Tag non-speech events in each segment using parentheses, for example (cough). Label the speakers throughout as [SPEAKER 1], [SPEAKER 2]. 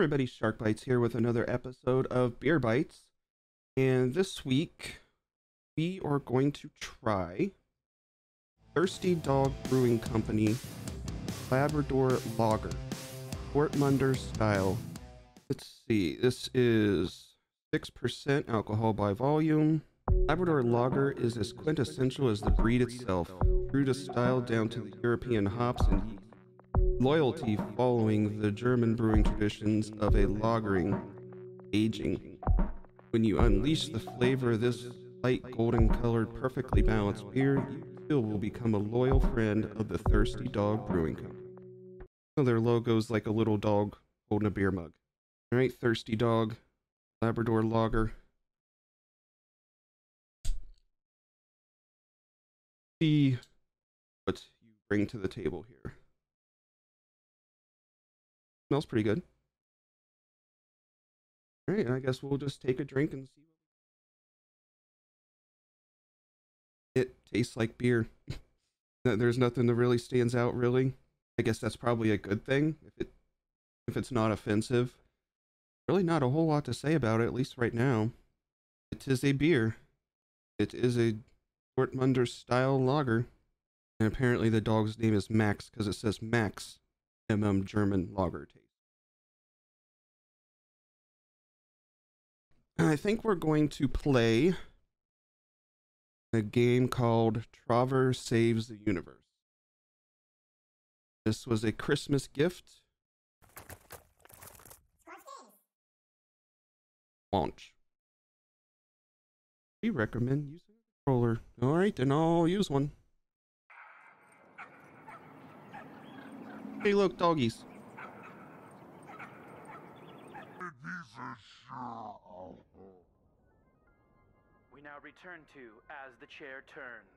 [SPEAKER 1] everybody, Shark Bytes here with another episode of Beer Bytes. And this week, we are going to try Thirsty Dog Brewing Company Labrador Lager, Dortmunder style. Let's see, this is 6% alcohol by volume. Labrador Lager is as quintessential as the breed itself, true to style down to the European hops and yeast loyalty following the German brewing traditions of a lagering aging. When you unleash the flavor of this light golden colored, perfectly balanced beer, you still will become a loyal friend of the Thirsty Dog Brewing Company. So their logo's like a little dog holding a beer mug. Alright, Thirsty Dog, Labrador Lager. See what you bring to the table here. Smells pretty good. All right, I guess we'll just take a drink and see. It tastes like beer. (laughs) There's nothing that really stands out, really. I guess that's probably a good thing if it if it's not offensive. Really, not a whole lot to say about it, at least right now. It is a beer. It is a Dortmunder style lager. And apparently the dog's name is Max because it says Max MM German lager taste. I think we're going to play a game called Trover Saves the Universe. This was a Christmas gift. Launch. We recommend using a controller. Alright, then I'll use one. Hey, look, doggies.
[SPEAKER 2] We now return to As the Chair Turns.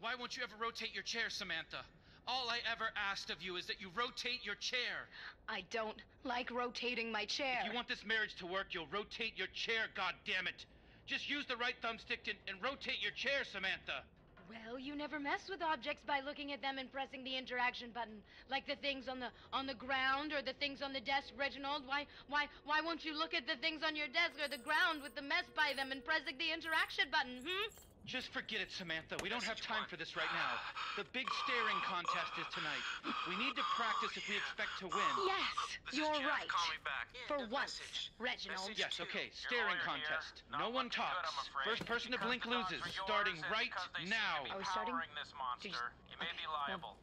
[SPEAKER 3] Why won't you ever rotate your chair, Samantha? All I ever asked of you is that you rotate your chair.
[SPEAKER 4] I don't like rotating my chair.
[SPEAKER 3] If you want this marriage to work, you'll rotate your chair, God damn it! Just use the right thumbstick and, and rotate your chair, Samantha.
[SPEAKER 4] Well, you never mess with objects by looking at them and pressing the interaction button, like the things on the on the ground or the things on the desk, Reginald. Why why why won't you look at the things on your desk or the ground with the mess by them and pressing the interaction button? Hmm?
[SPEAKER 3] Just forget it, Samantha. We don't have time for this right now. The big staring contest is tonight. We need to practice if we expect to win.
[SPEAKER 4] Yes,
[SPEAKER 5] This
[SPEAKER 4] you're
[SPEAKER 5] Jeff.
[SPEAKER 4] right.
[SPEAKER 5] Call me back.
[SPEAKER 4] For
[SPEAKER 5] Yeah,
[SPEAKER 4] once,
[SPEAKER 5] message.
[SPEAKER 4] Reginald.
[SPEAKER 5] Message
[SPEAKER 3] Yes, okay, staring contest. No one
[SPEAKER 5] looking good,
[SPEAKER 3] talks. First person to blink loses. Starting right
[SPEAKER 5] because they seem
[SPEAKER 3] now.
[SPEAKER 4] Are we oh, starting?
[SPEAKER 5] powering this monster.
[SPEAKER 4] Jeez.
[SPEAKER 5] You may
[SPEAKER 4] Okay,
[SPEAKER 5] be
[SPEAKER 4] well.
[SPEAKER 5] liable.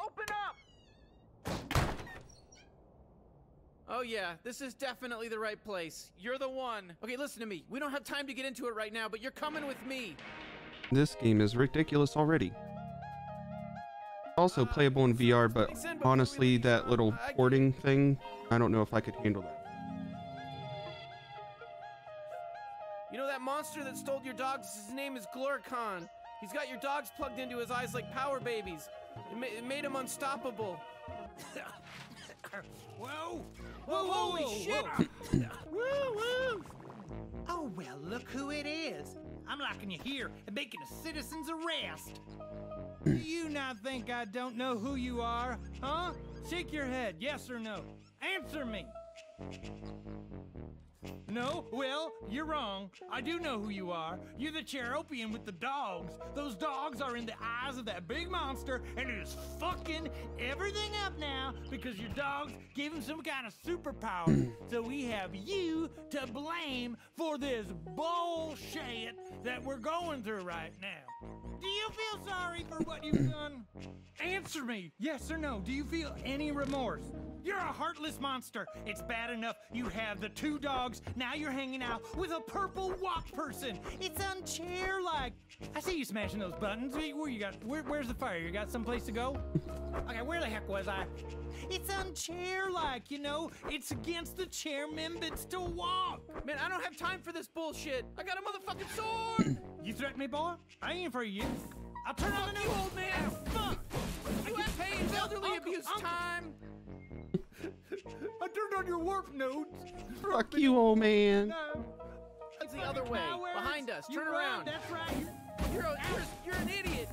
[SPEAKER 2] Open up!
[SPEAKER 6] Oh yeah, this is definitely the right place. You're the one. Okay, listen to me. We don't have time to get into it right now, but you're coming with me.
[SPEAKER 1] This game is ridiculous already. Also playable in VR, but honestly, that little porting thing, I don't know if I could handle that.
[SPEAKER 6] You know that monster that stole your dogs? His name is Glorkon. He's got your dogs plugged into his eyes like power babies. It, ma- it made him unstoppable. (laughs)
[SPEAKER 7] Whoa!
[SPEAKER 6] Whoa, holy shit!
[SPEAKER 7] woo (laughs) woo! Oh well, look who it is. I'm locking you here and making a citizen's arrest. Do you not think I don't know who you are? Huh? Shake your head, yes or no. Answer me. No? Well, you're wrong. I do know who you are. You're the Chairorpian with the dogs. Those dogs are in the eyes of that big monster, and it is fucking everything up now because your dogs gave him some kind of superpower. (clears throat) so we have you to blame for this bullshit that we're going through right now. Do you feel sorry for what you've done? Answer me, yes or no. Do you feel any remorse? You're a heartless monster. It's bad enough you have the two dogs. Now you're hanging out with a purple walk person. It's unchair-like. I see you smashing those buttons. Where you got? Where, where's the fire? You got someplace to go? Okay, where the heck was I? It's unchair-like, you know. It's against the chair members to walk.
[SPEAKER 6] Man, I don't have time for this bullshit. I got a motherfucking sword. (coughs)
[SPEAKER 7] You threaten me, boy? I ain't for you. I'll turn on the
[SPEAKER 6] you,
[SPEAKER 7] news.
[SPEAKER 6] old man.
[SPEAKER 7] Fuck!
[SPEAKER 6] You have
[SPEAKER 7] Uncle,
[SPEAKER 6] abuse
[SPEAKER 7] Uncle.
[SPEAKER 6] time.
[SPEAKER 7] I turned on your warp notes.
[SPEAKER 1] Fuck you, old man.
[SPEAKER 7] No.
[SPEAKER 6] It's the other way.
[SPEAKER 7] Powers.
[SPEAKER 6] Behind us.
[SPEAKER 7] You
[SPEAKER 6] Turn
[SPEAKER 7] run,
[SPEAKER 6] around.
[SPEAKER 7] That's right.
[SPEAKER 6] You're, a, you're, you're an idiot.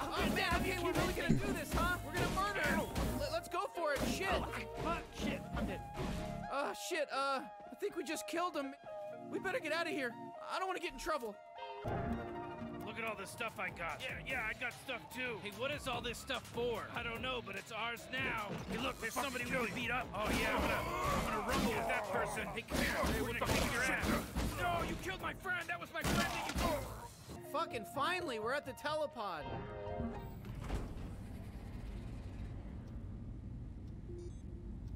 [SPEAKER 6] Oh, man, okay, we're really gonna do this, huh? We're gonna murder. Let- Let's go for it. Shit.
[SPEAKER 7] Fuck, shit, I'm dead.
[SPEAKER 6] Uh, shit. Uh, I think we just killed him. We better get out of here. I don't want to get in trouble.
[SPEAKER 5] Look at all the stuff I got. Yeah, yeah, I got stuff too. Hey, what is all this stuff for? I don't know, but it's ours now. Hey, look, there's somebody really beat up. Oh yeah, I'm gonna, I'm gonna rumble with that person. Hey, come here. They wanna kick your ass. No, you killed my friend. That was my friend that you.
[SPEAKER 6] Fucking finally, we're at the telepod.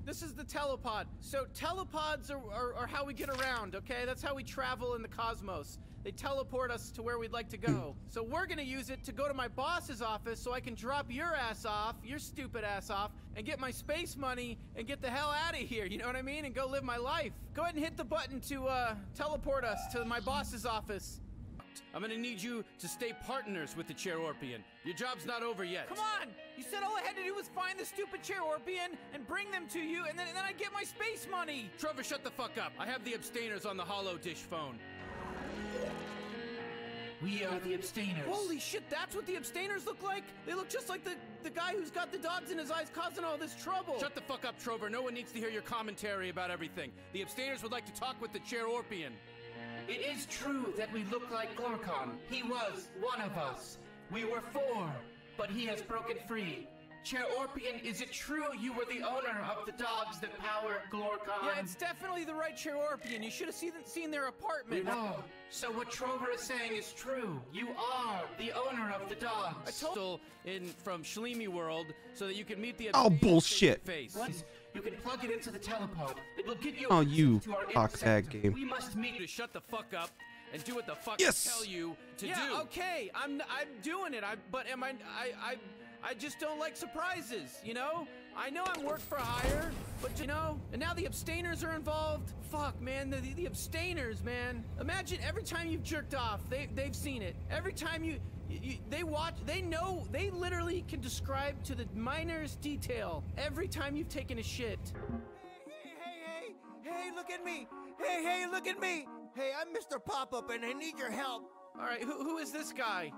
[SPEAKER 6] This is the telepod. So telepods are, are, are how we get around, okay? That's how we travel in the cosmos. They teleport us to where we'd like to go. (clears throat) So we're gonna use it to go to my boss's office so I can drop your ass off, your stupid ass off, and get my space money and get the hell out of here, you know what I mean? And go live my life. Go ahead and hit the button to uh, teleport us to my boss's office. I'm gonna need you to stay partners with the Chair Orpian. Your job's not over yet. Come on! You said all I had to do was find the stupid Chair Orpian and bring them to you, and then, and then I'd get my space money! Trover, shut the fuck up. I have the abstainers on the hollow dish phone.
[SPEAKER 3] We are the abstainers.
[SPEAKER 6] Holy shit, that's what the abstainers look like? They look just like the, the guy who's got the dogs in his eyes causing all this trouble. Shut the fuck up, Trover. No one needs to hear your commentary about everything. The abstainers would like to talk with the Chair Orpian.
[SPEAKER 3] It is true that we look like Glorkon. He was one of us. We were four, but he has broken free. Chair Orpian, is it true you were the owner of the dogs that power Glorkon?
[SPEAKER 6] Yeah, it's definitely the right Chair Orpian. You should have seen, seen their apartment.
[SPEAKER 3] Oh, so what Trover is saying is true. You are the owner of the dogs.
[SPEAKER 6] I told in from Shlemi World so that you can meet the
[SPEAKER 1] Oh, bullshit.
[SPEAKER 6] face.
[SPEAKER 3] What? You can plug it into the telepod. It will give you
[SPEAKER 1] Oh, you
[SPEAKER 3] to our
[SPEAKER 1] cockbag game.
[SPEAKER 3] We must meet
[SPEAKER 6] to shut the fuck up and do what the fuck
[SPEAKER 1] Yes!
[SPEAKER 6] I tell you to
[SPEAKER 8] yeah,
[SPEAKER 6] do.
[SPEAKER 8] okay. I'm I'm doing it. I but am I I I I just don't like surprises, you know? I know I'm work for hire, but you know, and now the abstainers are involved. Fuck, man, the, the, the abstainers, man. Imagine every time you've jerked off, they they've seen it. Every time you, you, you they watch, they know, they literally can describe to the minorest detail every time you've taken a shit.
[SPEAKER 9] Hey, hey, hey, hey, look at me. Hey, hey, look at me. Hey, I'm Mr. Pop-Up and I need your help.
[SPEAKER 8] All right, who, who is this guy?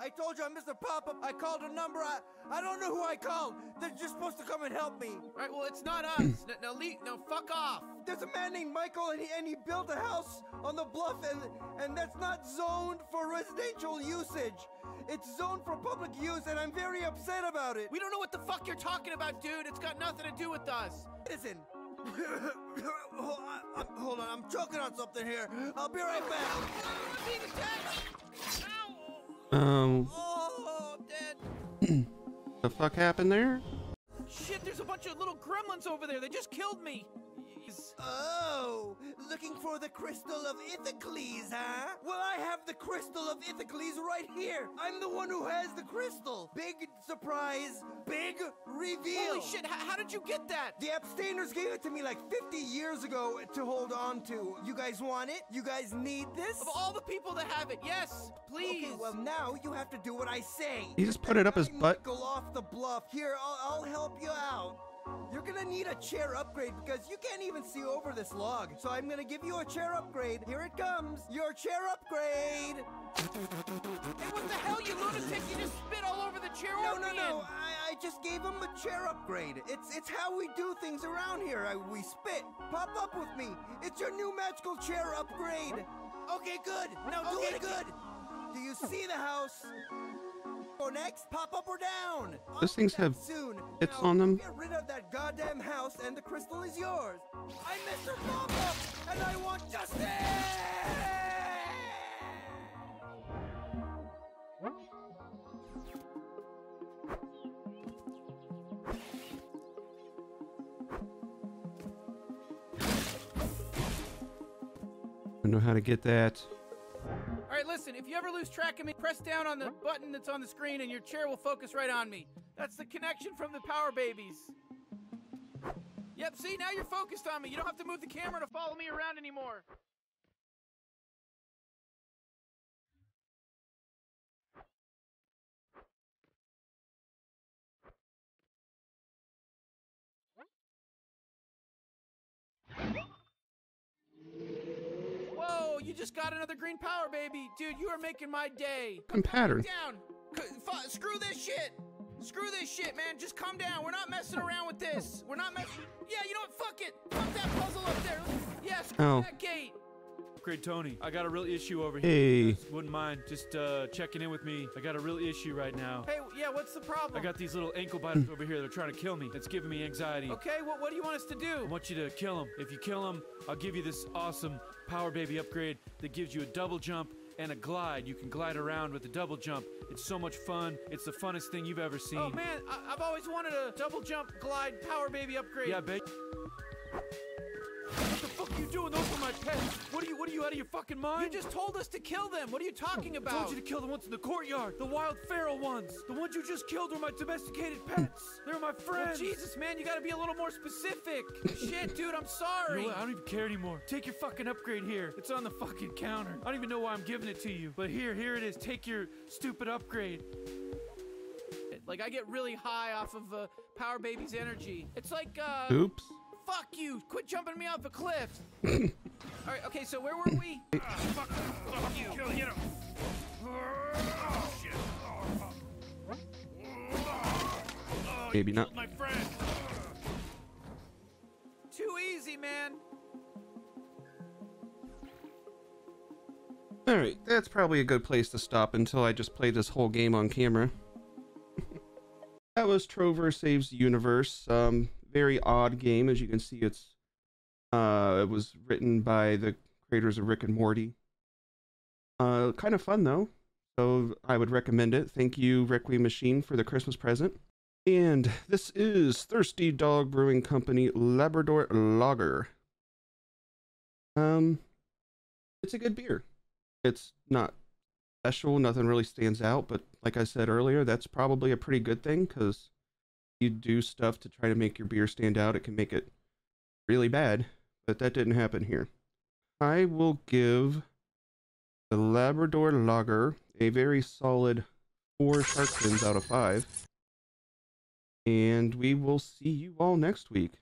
[SPEAKER 9] I told you I missed Mr. Pop-Up. I called a number. I, I don't know who I called. They're just supposed to come and help me.
[SPEAKER 8] All right, well, it's not us. (clears throat) N- now, leave, now, fuck off.
[SPEAKER 9] There's a man named Michael and he, and he built a house on the bluff and, and that's not zoned for residential usage. It's zoned for public use and I'm very upset about it.
[SPEAKER 8] We don't know what the fuck you're talking about, dude. It's got nothing to do with us.
[SPEAKER 9] Listen. (coughs) hold, on, I'm, hold on, I'm choking on something here. I'll be right back.
[SPEAKER 1] Um, the fuck happened there?
[SPEAKER 8] Shit, there's a bunch of little gremlins over there. They just killed me.
[SPEAKER 9] Oh, looking for the crystal of Ithacles, huh? Well, I have the crystal of Ithacles right here. I'm the one who has the crystal. Big surprise, big reveal.
[SPEAKER 8] Holy shit, how, how did you get that?
[SPEAKER 9] The abstainers gave it to me like 50 years ago to hold on to. You guys want it? You guys need this?
[SPEAKER 8] Of all the people that have it, yes, please.
[SPEAKER 9] Okay, well now you have to do what I say.
[SPEAKER 1] He just put it up his butt.
[SPEAKER 9] Michael off the bluff. Here, I'll, I'll help you out. You're gonna need a chair upgrade because you can't even see over this log. So I'm gonna give you a chair upgrade. Here it comes. Your chair upgrade.
[SPEAKER 8] Hey, what the hell, you lunatic? You just spit all over the chair.
[SPEAKER 9] No, no, no. I, I just gave him a chair upgrade. It's it's how we do things around here. I, we spit. Pop up with me. It's your new magical chair upgrade. Okay, good. Now do
[SPEAKER 8] Okay,
[SPEAKER 9] it good. Do you see the house? Go next. Pop up or down.
[SPEAKER 1] Those things have
[SPEAKER 9] soon.
[SPEAKER 1] hits
[SPEAKER 9] Now,
[SPEAKER 1] on them.
[SPEAKER 9] Get rid of that goddamn house, and the crystal is yours. I'm Mr. Pop Up, and I want justice.
[SPEAKER 1] I know how to get that.
[SPEAKER 8] You ever lose track of me, press down on the button that's on the screen, and your chair will focus right on me. That's the connection from the Power Babies. Yep. See, now you're focused on me. You don't have to move the camera to follow me around anymore. Just got another green power baby, dude. You are making my day.
[SPEAKER 1] Some pattern.
[SPEAKER 8] Down. Screw this shit.
[SPEAKER 6] Screw this shit, man. Just calm down. We're not messing around with this. We're not messing. Yeah, you know what? Fuck it. Fuck that puzzle up there. Yeah,
[SPEAKER 1] Oh.
[SPEAKER 6] that gate.
[SPEAKER 10] Great Tony, I got a real issue over here.
[SPEAKER 1] Hey.
[SPEAKER 10] Guys Wouldn't mind just uh, checking in with me. I got a real issue right now.
[SPEAKER 6] Hey, yeah, what's the problem?
[SPEAKER 10] I got these little ankle biters over here. They're trying to kill me. It's giving me anxiety.
[SPEAKER 6] Okay, what, what do you want us to do?
[SPEAKER 10] I want you to kill them. If you kill them, I'll give you this awesome Power Baby upgrade that gives you a double jump and a glide. You can glide around with a double jump. It's so much fun. It's the funnest thing you've ever seen.
[SPEAKER 6] Oh man, I, I've always wanted a double jump, glide, power baby upgrade.
[SPEAKER 10] Yeah, babe. What the fuck are you doing? Those are my pets. What are you? What are you out of your fucking mind?
[SPEAKER 6] You just told us to kill them. What are you talking about?
[SPEAKER 10] I
[SPEAKER 6] about?
[SPEAKER 10] told you to kill the ones in the courtyard. The wild feral ones. The ones you just killed were my domesticated pets. They're my
[SPEAKER 6] Well,
[SPEAKER 10] friends.
[SPEAKER 6] Jesus, man, you gotta be a little more specific. (laughs) Shit, dude, I'm
[SPEAKER 10] You
[SPEAKER 6] sorry.
[SPEAKER 10] know what? I don't even care anymore. Take your fucking upgrade here. It's on the fucking counter. I don't even know why I'm giving it to you. But here, here it is. Take your stupid upgrade.
[SPEAKER 6] Like, I get really high off of uh, Power Baby's energy. It's like, uh,
[SPEAKER 1] Oops.
[SPEAKER 6] Fuck you. Quit jumping me off a cliff. (clears throat) All right, okay, so where were we?
[SPEAKER 5] Ah, fuck, fuck you. Kill, hit him. Oh, shit. Oh, oh. Oh,
[SPEAKER 1] Maybe not.
[SPEAKER 5] my friend.
[SPEAKER 6] Too easy, man.
[SPEAKER 1] Alright, that's probably a good place to stop until I just play this whole game on camera. (laughs) that was Trover Saves the Universe. Um, very odd game. As you can see, it's uh, it was written by the creators of Rick and Morty. Uh, kind of fun though, so I would recommend it. Thank you, Requiem Machine, for the Christmas present. And this is Thirsty Dog Brewing Company Labrador Lager. Um, it's a good beer it's not special nothing really stands out but like i said earlier that's probably a pretty good thing because you do stuff to try to make your beer stand out it can make it really bad but that didn't happen here. I will give the labrador lager a very solid four shark fins out of five and we will see you all next week